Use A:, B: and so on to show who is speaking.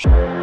A: Show.